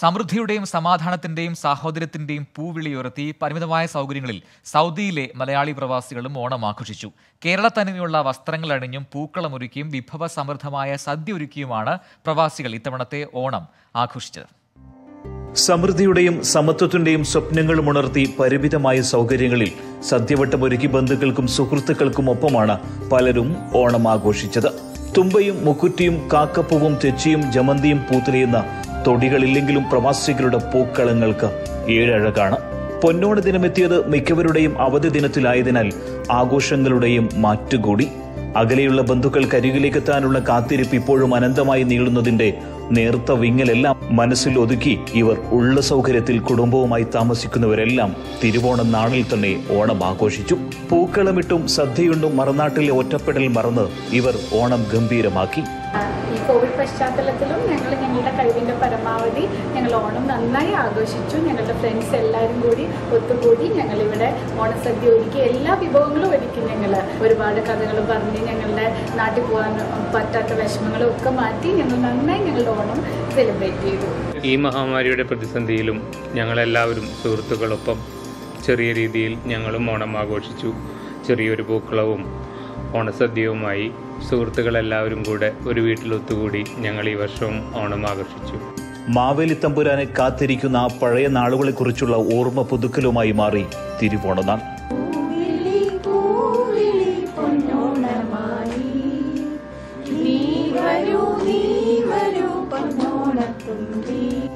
സമൃദ്ധിയുടെയും സമാധാനത്തിന്റെയും സാഹോദര്യത്തിന്റെയും പൂവിളിയുയർത്തി പരിമിതമായ സൗകര്യങ്ങളിൽ സൗദിയിലെ മലയാളി പ്രവാസികളും ഓണം ആഘോഷിച്ചു കേരള തനിമയുള്ള വസ്ത്രങ്ങൾ അണിഞ്ഞും പൂക്കളമൊരുക്കിയും വിഭവ സമൃദ്ധമായ സദ്യ ഒരുക്കിയുമാണ് പ്രവാസികൾ ഇത്തവണത്തെ ഓണം ആഘോഷിച്ചത്. സമൃദ്ധിയുടെയും സമത്വത്തിന്റെയും സ്വപ്നങ്ങളും ഉണർത്തി പരിമിതമായ സൗകര്യങ്ങളിൽ സദ്യവട്ടമൊരുക്കി ബന്ധുക്കൾക്കും സുഹൃത്തുക്കൾക്കും ഒപ്പമാണ് പലരും ഓണം ആഘോഷിച്ചത്. തുമ്പയും മുക്കുറ്റിയും കാക്കപ്പൂവും തെച്ചിയും ജമന്തിയും പൂത്തുലയുന്ന തൊടികളില്ലെങ്കിലും പ്രവാസികളുടെ പൂക്കളങ്ങൾക്ക് ഏഴഴകാണ്. പൊന്നോണ ദിനമെത്തിയത് മിക്കവരുടെയും അവധി ദിനത്തിലായതിനാൽ ആഘോഷങ്ങളുടെയും മാറ്റുകൂടി. അകലെയുള്ള ബന്ധുക്കൾ കരികിലേക്കെത്താനുള്ള കാത്തിരിപ്പ് ഇപ്പോഴും അനന്തമായി നീളുന്നതിന്റെ നേർത്ത വിങ്ങലെല്ലാം മനസ്സിൽ ഒതുക്കി ഇവർ ഉള്ള സൗകര്യത്തിൽ കുടുംബവുമായി താമസിക്കുന്നവരെല്ലാം തിരുവോണം നാളിൽ തന്നെ ഓണം ആഘോഷിച്ചു. പൂക്കളമിട്ടും സദ്യയുണ്ടും മറുനാട്ടിലെ ഒറ്റപ്പെടൽ മറന്ന് ഇവർ ഓണം ഗംഭീരമാക്കി. കോവിഡ് പശ്ചാത്തലത്തിലും ഞങ്ങൾ ഞങ്ങളുടെ കഴിവിന്റെ പരമാവധി ഞങ്ങൾ ഓണം നന്നായി ആഘോഷിച്ചു. ഞങ്ങളുടെ ഫ്രണ്ട്സ് എല്ലാവരും കൂടി ഒത്തുകൂടി ഞങ്ങളിവിടെ ഓണസദ്യ ഒരുക്കി. എല്ലാ വിഭവങ്ങളും ഒരുക്കി ഞങ്ങൾ. ഒരുപാട് കഥകൾ പറഞ്ഞ് ഞങ്ങളുടെ നാട്ടിൽ പോകാൻ പറ്റാത്ത വിഷമങ്ങളും ഒക്കെ മാറ്റി ഞങ്ങൾ നന്നായി ഞങ്ങളുടെ ഓണം സെലിബ്രേറ്റ് ചെയ്തു. ഈ മഹാമാരിയുടെ പ്രതിസന്ധിയിലും ഞങ്ങളെല്ലാവരും സുഹൃത്തുക്കളൊപ്പം ചെറിയ രീതിയിൽ ഞങ്ങളും ഓണം ആഘോഷിച്ചു. ചെറിയൊരു പൂക്കളവും ഓണസദ്യവുമായി സുഹൃത്തുക്കളെല്ലാവരും കൂടെ ഒരു വീട്ടിലൊത്തുകൂടി ഞങ്ങൾ ഈ വർഷവും ഓണം ആഘോഷിച്ചു. മാവേലി തമ്പുരാനെ കാത്തിരിക്കുന്ന ആ പഴയ നാളുകളെക്കുറിച്ചുള്ള ഓർമ്മ പുതുക്കലുമായി മാറി തിരുവോണനാൾ.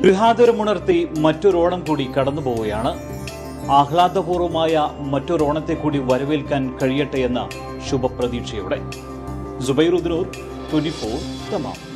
ഗൃഹാതുരമുണർത്തി മറ്റൊരോണം കൂടി കടന്നുപോവുകയാണ് ആഹ്ലാദപൂർവമായ മറ്റൊരു ഓണത്തെ കൂടി വരവേൽക്കാൻ കഴിയട്ടെ എന്ന ശുഭപ്രതീക്ഷയോടെ. ജുബൈറുദ്ദൂർ ട്വന്റി ഫോർ തമാം.